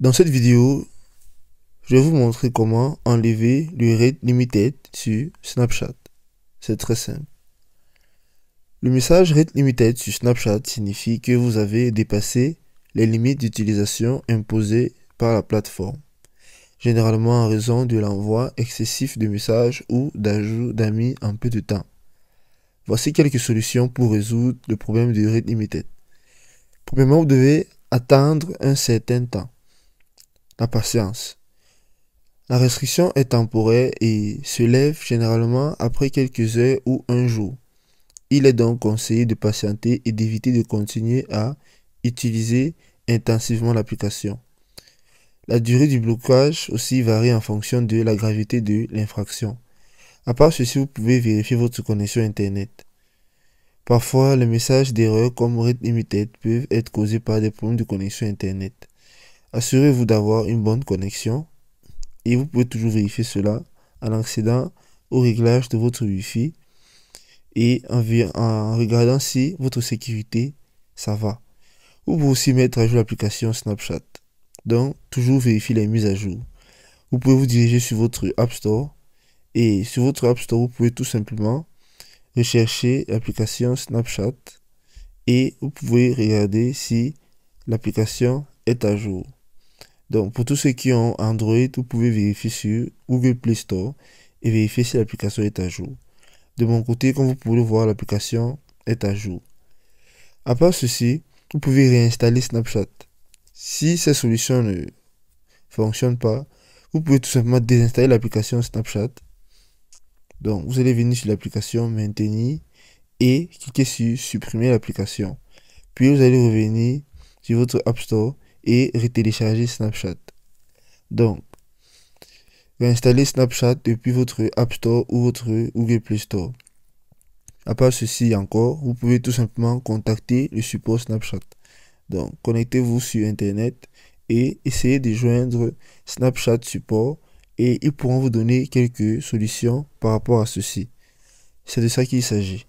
Dans cette vidéo, je vais vous montrer comment enlever le rate limited sur Snapchat. C'est très simple. Le message rate limited sur Snapchat signifie que vous avez dépassé les limites d'utilisation imposées par la plateforme, généralement en raison de l'envoi excessif de messages ou d'ajout d'amis en peu de temps. Voici quelques solutions pour résoudre le problème du rate limited. Premièrement, vous devez attendre un certain temps. La patience. La restriction est temporaire et se lève généralement après quelques heures ou un jour. Il est donc conseillé de patienter et d'éviter de continuer à utiliser intensivement l'application. La durée du blocage aussi varie en fonction de la gravité de l'infraction. À part ceci, vous pouvez vérifier votre connexion Internet. Parfois, les messages d'erreur comme Rate Limited peuvent être causés par des problèmes de connexion Internet. Assurez-vous d'avoir une bonne connexion et vous pouvez toujours vérifier cela en accédant au réglage de votre Wi-Fi et en, regardant si votre sécurité ça va. Vous pouvez aussi mettre à jour l'application Snapchat. Donc, toujours vérifier les mises à jour. Vous pouvez vous diriger sur votre App Store et sur votre App Store, vous pouvez tout simplement rechercher l'application Snapchat et vous pouvez regarder si l'application est à jour. Donc, pour tous ceux qui ont Android, vous pouvez vérifier sur Google Play Store et vérifier si l'application est à jour. De mon côté, comme vous pouvez le voir, l'application est à jour. À part ceci, vous pouvez réinstaller Snapchat. Si cette solution ne fonctionne pas, vous pouvez tout simplement désinstaller l'application Snapchat. Donc, vous allez venir sur l'application Maintenir et cliquer sur Supprimer l'application. Puis, vous allez revenir sur votre App Store et retélécharger Snapchat. Donc, réinstaller Snapchat depuis votre App Store ou votre Google Play Store. À part ceci encore, vous pouvez tout simplement contacter le support Snapchat. Donc, connectez-vous sur Internet et essayez de joindre Snapchat Support et ils pourront vous donner quelques solutions par rapport à ceci. C'est de ça qu'il s'agit.